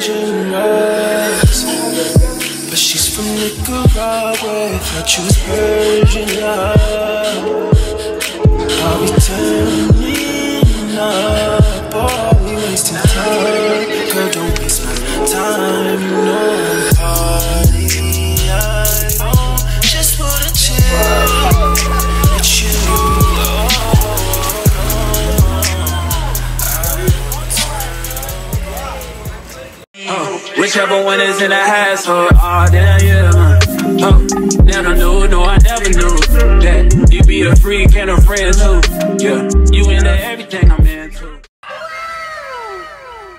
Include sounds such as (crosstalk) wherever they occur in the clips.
But she's from Nicaragua, thought she was Persian, yeah. Whichever one is in the. Oh, damn, yeah, man. Oh, I knew, no, I never knew that you be a freak and a friend too. Yeah, you into everything I'm into.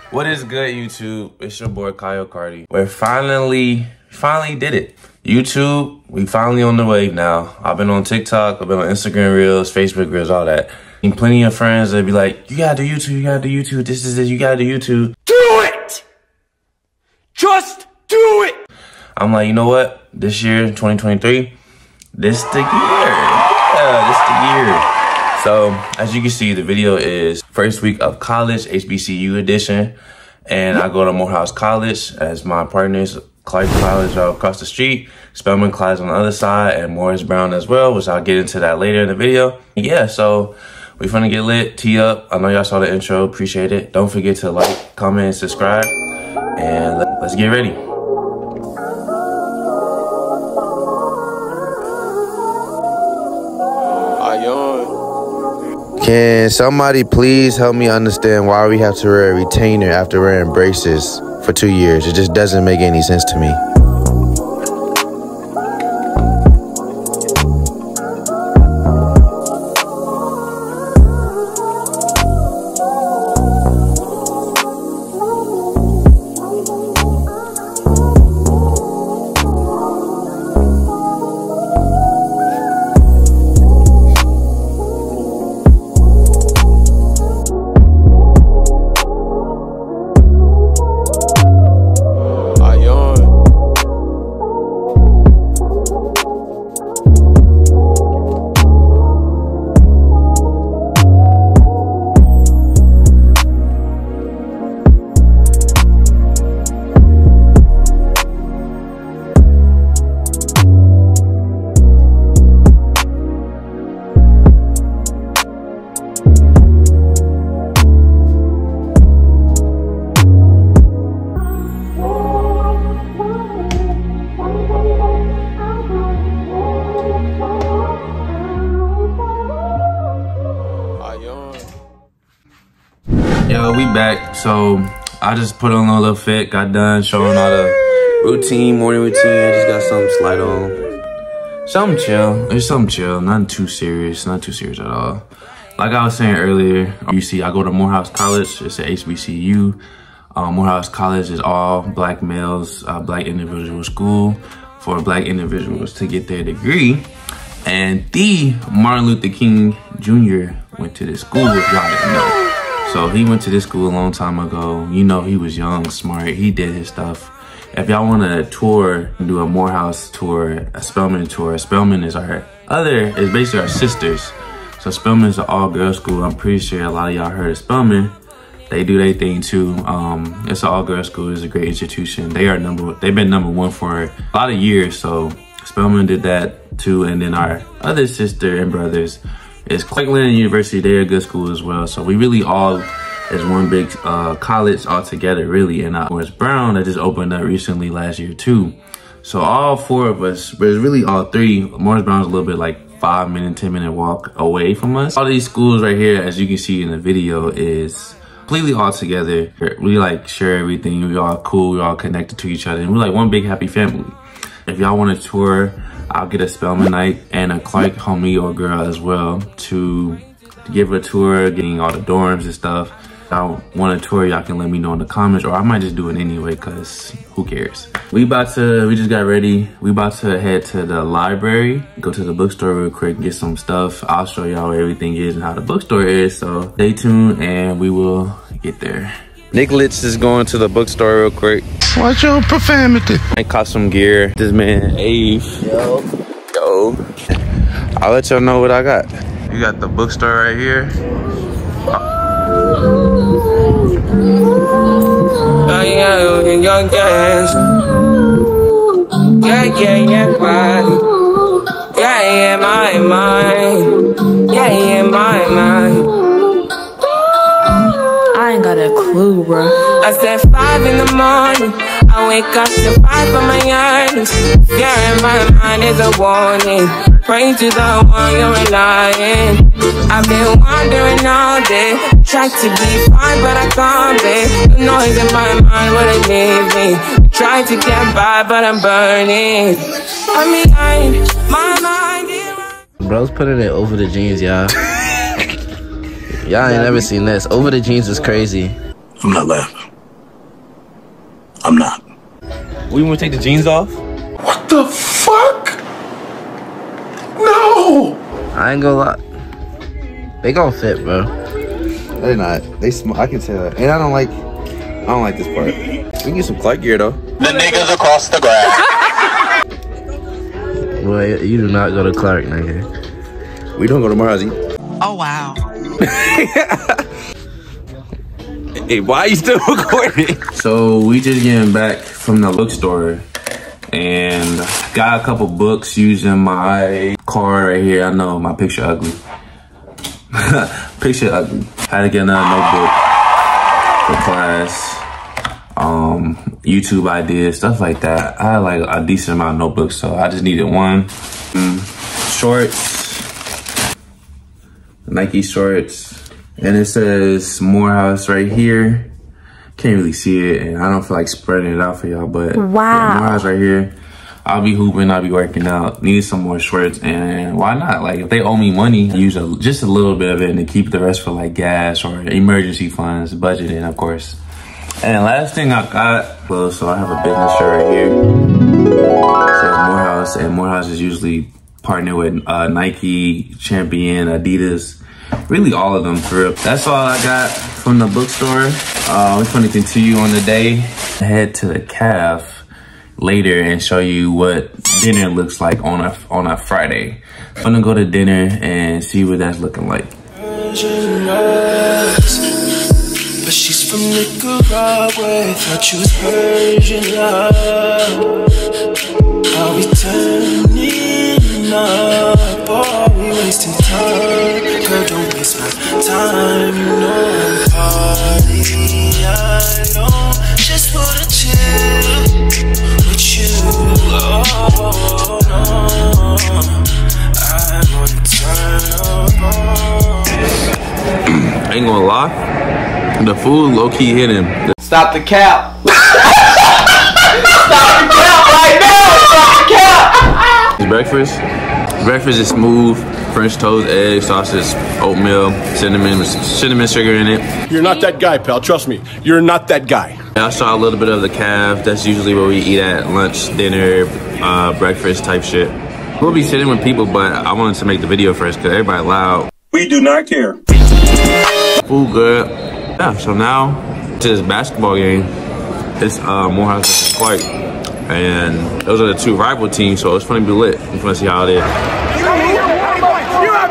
What is good, YouTube? It's your boy Kyle Cardi. We're finally, finally did it. YouTube, we finally on the wave now. I've been on TikTok, I've been on Instagram Reels, Facebook Reels, all that. And plenty of friends that be like, you gotta do YouTube, you gotta do YouTube, this is this, you gotta do YouTube. Do it! Just do it! I'm like, you know what? This year, 2023, this the year. Yeah, this the year. So, as you can see, the video is first week of college, HBCU edition. And I go to Morehouse College as my partners, Clark College are across the street, Spelman College on the other side, and Morris Brown as well, which I'll get into that later in the video. Yeah, so we finna get lit, tee up. I know y'all saw the intro, appreciate it. Don't forget to like, comment, subscribe. And let's get ready. Can somebody please help me understand why we have to wear a retainer after wearing braces for two years? It just doesn't make any sense to me. Back. So I just put on a little fit, got done showing all the routine, morning routine. I just got something slide on. Something chill. It's something chill. Nothing too serious. Not too serious at all. Like I was saying earlier, you see, I go to Morehouse College. It's a HBCU. Um, Morehouse College is all black males, uh, black individual school for black individuals to get their degree. And the Martin Luther King Jr. went to this school, if y'all didn't know. So he went to this school a long time ago. You know, he was young, smart. He did his stuff. If y'all want to tour, do a Morehouse tour, a Spelman tour, Spelman is our other, is basically our sisters. So Spelman is an all-girls school. I'm pretty sure a lot of y'all heard of Spelman. They do their thing too. Um, it's an all-girls school. It's a great institution. They are number. They've been number one for a lot of years. So Spelman did that too. And then our other sister and brothers is Clark Atlanta University. They're a good school as well. So we really all is one big uh, college all together, really. And uh, Morris Brown that just opened up recently last year too. So all four of us, but it's really all three. Morris Brown's a little bit like five minute, 10 minute walk away from us. All these schools right here, as you can see in the video, is completely all together. We like share everything. We all cool. We all connected to each other. And we're like one big happy family. If y'all want to tour, I'll get a Spelman night and a Clark homie or girl as well to give a tour, getting all the dorms and stuff. If y'all want a tour, y'all can let me know in the comments or I might just do it anyway cause who cares. We about to, we just got ready. We about to head to the library, go to the bookstore real quick, get some stuff. I'll show y'all where everything is and how the bookstore is. So stay tuned and we will get there. Nicholas is going to the bookstore real quick. Watch your profanity. I caught some gear. This man, Ave. Yo. Yo. I'll let y'all know what I got. You got the bookstore right here. Yeah, in your gas. Yeah, yeah, yeah, right. Yeah, yeah, my clue, bro. I said five in the morning. I wake up to fight for my earnings. Yeah, in my mind is a warning. Pray to the one you're relying. I've been wandering all day. Try to be fine, but I can't be. The noise in my mind wouldn't leave me. Try to get by, but I'm burning. I'm behind my mind. is- Bro's putting it over the jeans, y'all. (laughs) y'all ain't never seen this. Over the jeans is crazy. I'm not laughing. I'm not. We want to take the jeans off? What the fuck? No! I ain't gonna lie. They gon' fit, bro. They're not. They sm- I can tell. That. And I don't like. I don't like this part. We can get some Clark gear though. The niggas across the grass. (laughs) Boy, you do not go to Clark, nigga. We don't go to Marzi. Oh wow. (laughs) Hey, why you still (laughs) recording? So we just getting back from the bookstore and got a couple books using my card right here. I know my picture ugly. (laughs) picture ugly. Had to get another notebook for class. Um, YouTube ideas, stuff like that. I had like a decent amount of notebooks, so I just needed one. Mm, shorts, Nike shorts, and it says Morehouse right here can't really see it and I don't feel like spreading it out for y'all, but Wow. yeah, Morehouse right here. I'll be hooping, I'll be working out, need some more shorts and why not? Like if they owe me money, use a, just a little bit of it and to keep the rest for like gas or emergency funds, budgeting of course. And last thing I got, well, so I have a business shirt right here. It says Morehouse and Morehouse is usually partnered with uh, Nike, Champion, Adidas, really all of them for real. That's all I got from the bookstore. Uh, we're to continue on the day. Head to the calf later and show you what dinner looks like on a on a Friday. I'm gonna go to dinner and see what that's looking like. But she's from Nicaragua. Thought she was Persian. Are we turning up? Are we wasting time? Time. You know I'm party. I don't just wanna chill with you. Oh, no. I wanna turn up. I ain't gonna lie, the food low key hidden. Stop the cap. (laughs) Stop the cap right now. Stop the cap. Breakfast, breakfast is smooth. French toast, eggs, sausage, oatmeal, cinnamon, cinnamon sugar in it. You're not that guy, pal. Trust me. You're not that guy. I saw a little bit of the calf. That's usually what we eat at lunch, dinner, uh, breakfast type shit. We'll be sitting with people, but I wanted to make the video first because everybody loud. We do not care. Food good. Yeah, so now to this basketball game. It's uh, Morehouse versus Clark. And those are the two rival teams, so it's funny to be lit. I'm gonna see how it is.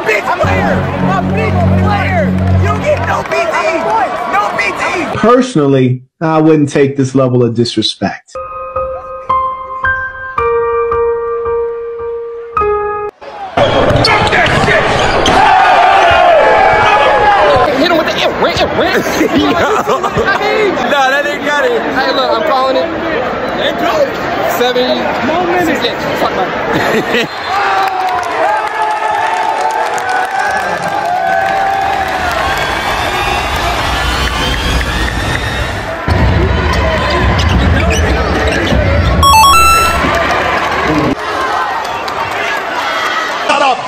You're a big player. A big player. You get no BT. No BT. Personally, I wouldn't take this level of disrespect. Hit him with the it ring, (laughs) nah, that nigga got it. Hey, look, I'm calling it. Seven more minutes. Fuck (laughs)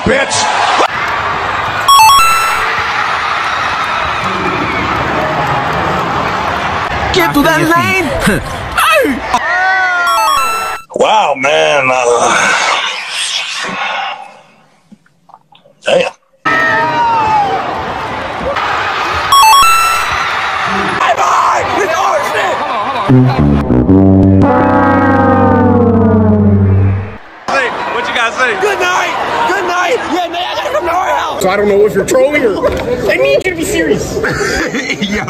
bitch. Get to that lane. (laughs) Wow, man. Uh, damn. Bye bye. It's So I don't know if you're trolling or. I need you to be serious? (laughs) Yo.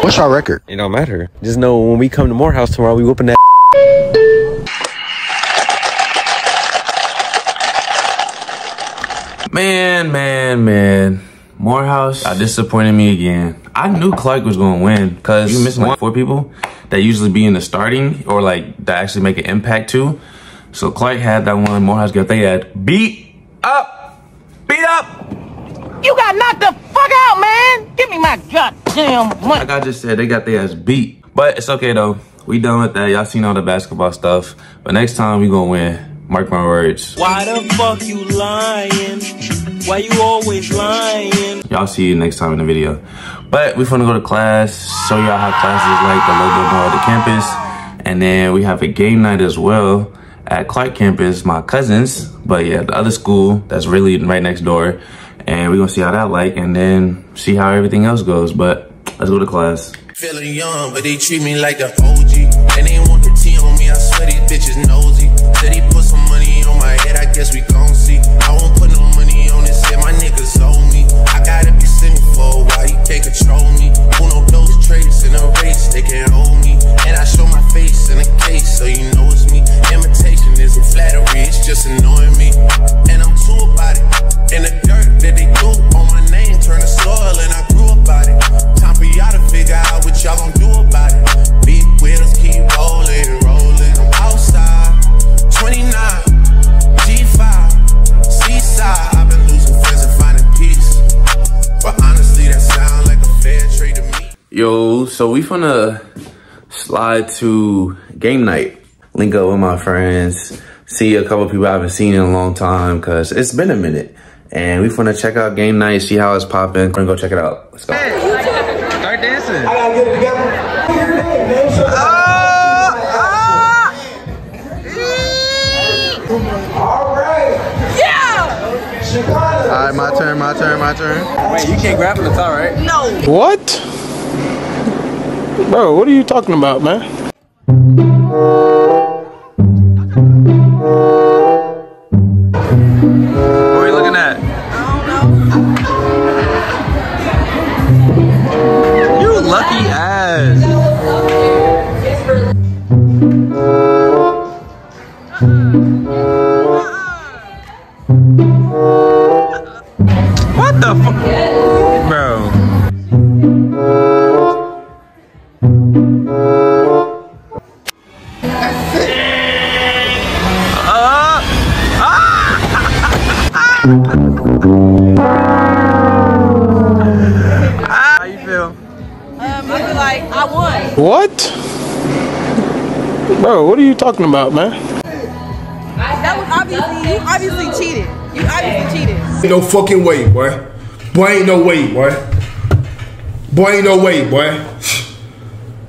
What's our record? It don't matter. Just know when we come to Morehouse tomorrow, we whooping that. Man, man, man. Morehouse uh, disappointed me again. I knew Clark was going to win because you missing like four people that usually be in the starting or like that actually make an impact too. So Clark had that one. Morehouse got they had beat up, beat up. You got knocked the fuck out, man. Give me my goddamn money. Like I just said, they got their ass beat. But it's okay though. We done with that. Y'all seen all the basketball stuff. But next time we gonna win. Mark my words. Why the fuck you lying? Why you always lying? Y'all see you next time in the video. But we finna go to class, show y'all how class is like, a little bit more of the campus. And then we have a game night as well at Clark campus, my cousins. But yeah, the other school that's really right next door. And we're gonna see how that like and then see how everything else goes. But let's go to class. Feeling young, but they treat me like OG. And they want the T on me, I swear these bitches nosy. Said he put some money on my head, I guess we gon' see. I won't put no money on this my niggas owe me. I gotta be you can't control me. Those traits in a race, they can't hold me. And I show my face in a case, so you know it's me. Imitation isn't flattery, it's just annoying me. So we finna slide to game night. Link up with my friends. See a couple people I haven't seen in a long time because it's been a minute. And we finna check out game night, see how it's popping. We're gonna go check it out. Let's go. Start dancing. I gotta get it together. All right. Yeah! All right, my turn, my turn, my turn. Wait, you can't grab from the top, right? No. What? Bro, what are you talking about, man? How you feel? Um, I feel like I won. What? Bro, what are you talking about, man? That was obviously you obviously cheated. You obviously cheated. Ain't no fucking way, boy. Boy, ain't no way, boy. Boy, ain't no way, boy.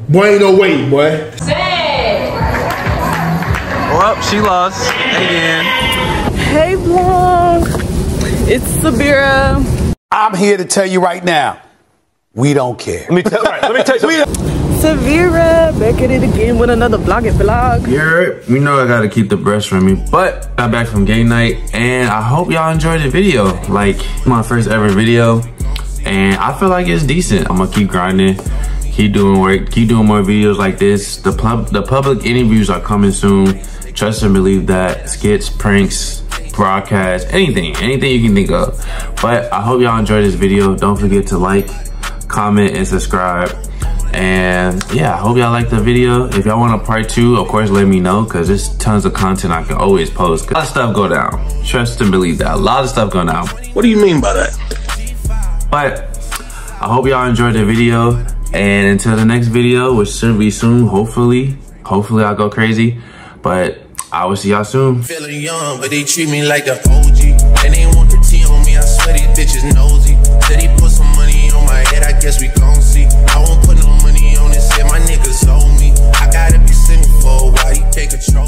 Boy, ain't no way, boy. Oh, Say. Well, she lost again. Hey vlog, it's Sabira. I'm here to tell you right now, we don't care. Let me tell, you, let me tell you. (laughs) Savira, back at it again with another vlog and vlog. You're, you know I gotta keep the brush from me, but I got back from game night and I hope y'all enjoyed the video. Like my first ever video and I feel like it's decent. I'm gonna keep grinding, keep doing work, keep doing more videos like this. The pub, the public interviews are coming soon. Trust and believe that. Skits, pranks, broadcasts, anything, anything you can think of. But I hope y'all enjoyed this video. Don't forget to like, comment, and subscribe. And yeah, I hope y'all like the video. If y'all want a part two, of course, let me know because there's tons of content I can always post. A lot of stuff go down. Trust and believe that. A lot of stuff go down. What do you mean by that? But I hope y'all enjoyed the video. And until the next video, which should be soon, hopefully, hopefully I'll go crazy. But I will see y'all soon. Feeling young, but they treat me like OG. And they want the tea on me, I swear these bitches nosy. Said he put some money on my head, I guess we gon' see. I won't put no money on this my niggas owe me. I gotta be single for a while, control